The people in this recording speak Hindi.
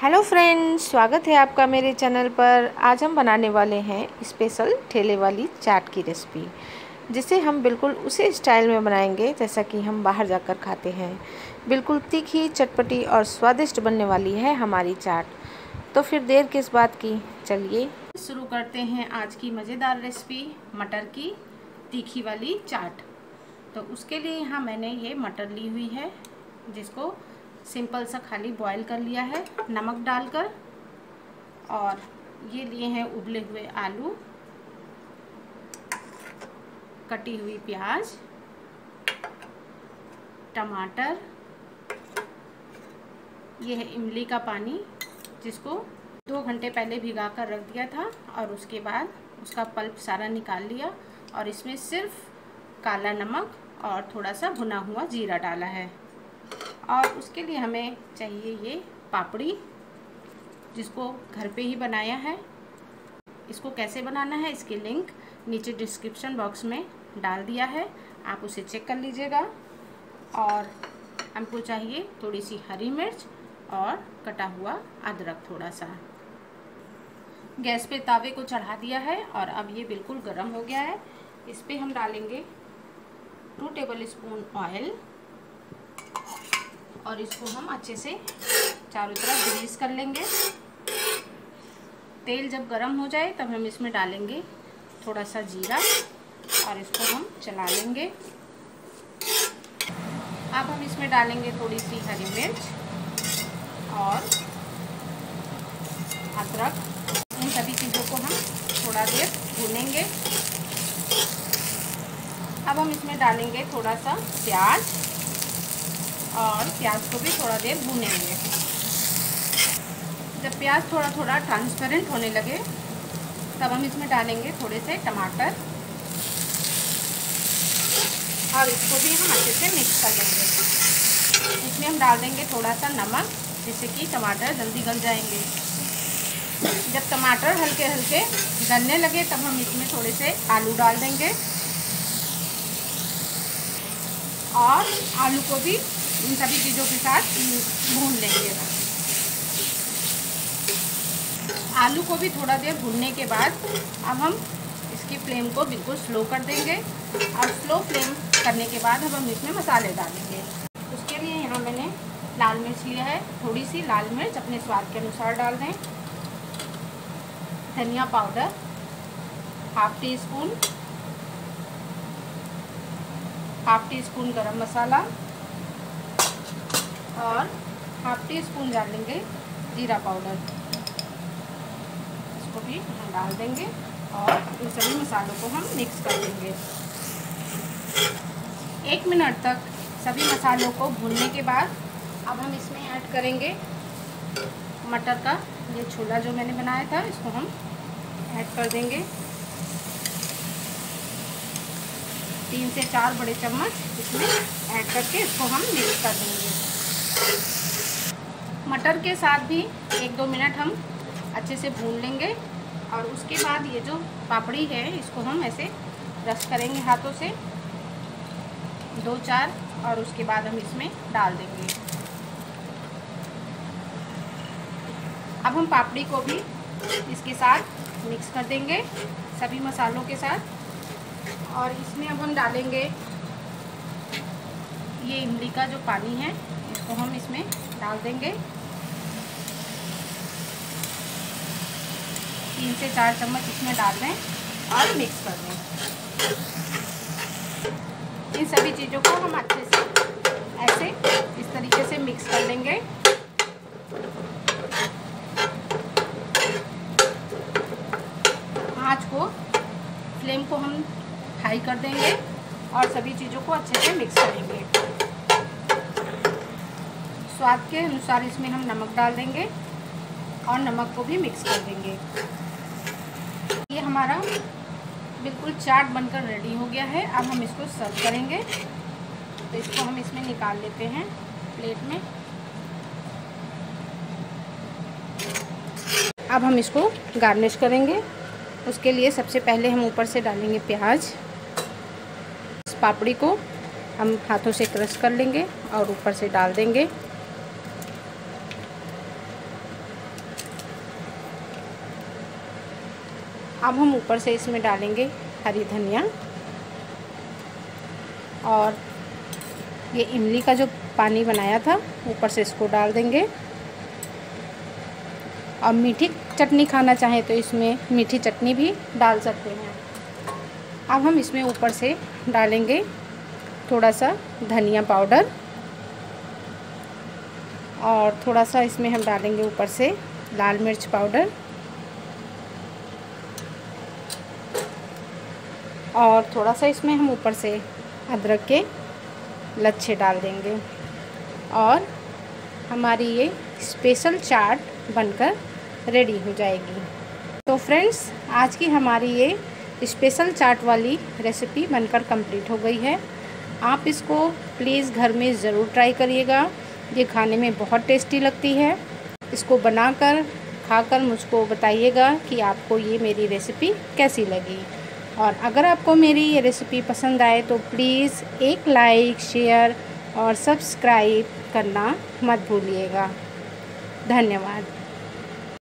हेलो फ्रेंड्स, स्वागत है आपका मेरे चैनल पर। आज हम बनाने वाले हैं स्पेशल ठेले वाली चाट की रेसिपी, जिसे हम बिल्कुल उसी स्टाइल में बनाएँगे जैसा कि हम बाहर जाकर खाते हैं। बिल्कुल तीखी, चटपटी और स्वादिष्ट बनने वाली है हमारी चाट। तो फिर देर किस बात की? चलिए शुरू करते हैं आज की मज़ेदार रेसिपी, मटर की तीखी वाली चाट। तो उसके लिए यहाँ मैंने ये मटर ली हुई है, जिसको सिंपल सा खाली बॉईल कर लिया है, नमक डालकर। और ये लिए हैं उबले हुए आलू, कटी हुई प्याज, टमाटर, ये है इमली का पानी, जिसको दो घंटे पहले भिगा कर रख दिया था, और उसके बाद उसका पल्प सारा निकाल लिया, और इसमें सिर्फ़ काला नमक और थोड़ा सा भुना हुआ जीरा डाला है। और उसके लिए हमें चाहिए ये पापड़ी, जिसको घर पे ही बनाया है। इसको कैसे बनाना है, इसकी लिंक नीचे डिस्क्रिप्शन बॉक्स में डाल दिया है। आप उसे चेक कर लीजिएगा। और हमको चाहिए थोड़ी सी हरी मिर्च और कटा हुआ अदरक थोड़ा सा गैस पे तावे को चढ़ा दिया है और अब ये बिल्कुल गर्म हो गया है। इस पर हम डालेंगे टू टेबल स्पून ऑयल और इसको हम अच्छे से चारों तरफ़ ग्रीस कर लेंगे। तेल जब गर्म हो जाए, तब हम इसमें डालेंगे थोड़ा सा जीरा और इसको हम चला लेंगे। अब हम इसमें डालेंगे थोड़ी सी हरी मिर्च और अदरक। इन सभी चीज़ों को हम थोड़ा देर भूनेंगे। अब हम इसमें डालेंगे थोड़ा सा प्याज। और प्याज को भी थोड़ा देर भूनेंगे। जब प्याज थोड़ा थोड़ा ट्रांसपेरेंट होने लगे, तब हम इसमें डालेंगे थोड़े से टमाटर। और इसको भी हम अच्छे से मिक्स कर लेंगे। इसमें हम डाल देंगे थोड़ा सा नमक, जिससे कि टमाटर जल्दी गल जाएँगे। जब टमाटर हल्के हल्के गलने लगे, तब हम इसमें थोड़े से आलू डाल देंगे। और आलू को भी इन सभी चीज़ों के साथ भून लेंगे। आलू को भी थोड़ा देर भूनने के बाद अब हम इसकी फ्लेम को बिल्कुल स्लो कर देंगे और स्लो फ्लेम करने के बाद अब हम इसमें मसाले डालेंगे। उसके लिए यहाँ मैंने लाल मिर्च लिया है। थोड़ी सी लाल मिर्च अपने स्वाद के अनुसार डाल दें। धनिया powder, half teaspoon half teaspoon garam masala और हाफ़ टी स्पून डालेंगे जीरा पाउडर इसको भी हम डाल देंगे और इन सभी मसालों को हम मिक्स कर देंगे। एक मिनट तक सभी मसालों को भूनने के बाद अब हम इसमें ऐड करेंगे मटर का ये छोला जो मैंने बनाया था, इसको हम ऐड कर देंगे। तीन से चार बड़े चम्मच इसमें ऐड करके इसको हम मिक्स कर देंगे। मटर के साथ भी एक दो मिनट हम अच्छे से भून लेंगे और उसके बाद ये जो पापड़ी है, इसको हम ऐसे रस करेंगे हाथों से। दो चार और उसके बाद हम इसमें डाल देंगे। अब हम पापड़ी को भी इसके साथ मिक्स कर देंगे सभी मसालों के साथ। और इसमें अब हम डालेंगे ये इमली का जो पानी है इसको हम इसमें डाल देंगे। तीन से चार चम्मच इसमें डाल दें और मिक्स कर दें। इन सभी चीज़ों को हम अच्छे से, ऐसे इस तरीके से मिक्स कर लेंगे आँच को फ्लेम को हम हाई कर देंगे और सभी चीज़ों को अच्छे से मिक्स करेंगे। स्वाद के अनुसार इसमें हम नमक डाल देंगे और नमक को भी मिक्स कर देंगे। ये हमारा बिल्कुल चाट बनकर रेडी हो गया है। अब हम इसको सर्व करेंगे। तो इसको हम इसमें निकाल लेते हैं प्लेट में। अब हम इसको गार्निश करेंगे। उसके लिए सबसे पहले हम ऊपर से डालेंगे प्याज। इस पापड़ी को हम हाथों से क्रश कर लेंगे और ऊपर से डाल देंगे। अब हम ऊपर से इसमें डालेंगे हरी धनिया और ये इमली का जो पानी बनाया था, ऊपर से इसको डाल देंगे। और मीठी चटनी खाना चाहें तो इसमें मीठी चटनी भी डाल सकते हैं। अब हम इसमें ऊपर से डालेंगे थोड़ा सा धनिया पाउडर और थोड़ा सा इसमें हम डालेंगे ऊपर से लाल मिर्च पाउडर। और थोड़ा सा इसमें हम ऊपर से अदरक के लच्छे डाल देंगे। और हमारी ये स्पेशल चाट बनकर रेडी हो जाएगी। तो फ्रेंड्स आज की हमारी ये स्पेशल चाट वाली रेसिपी बनकर कंप्लीट हो गई है। आप इसको प्लीज़ घर में ज़रूर ट्राई करिएगा। ये खाने में बहुत टेस्टी लगती है। इसको बनाकर, खाकर मुझको बताइएगा कि आपको ये मेरी रेसिपी कैसी लगी। और अगर आपको मेरी ये रेसिपी पसंद आए तो प्लीज़ एक लाइक शेयर और सब्सक्राइब करना मत भूलिएगा। धन्यवाद।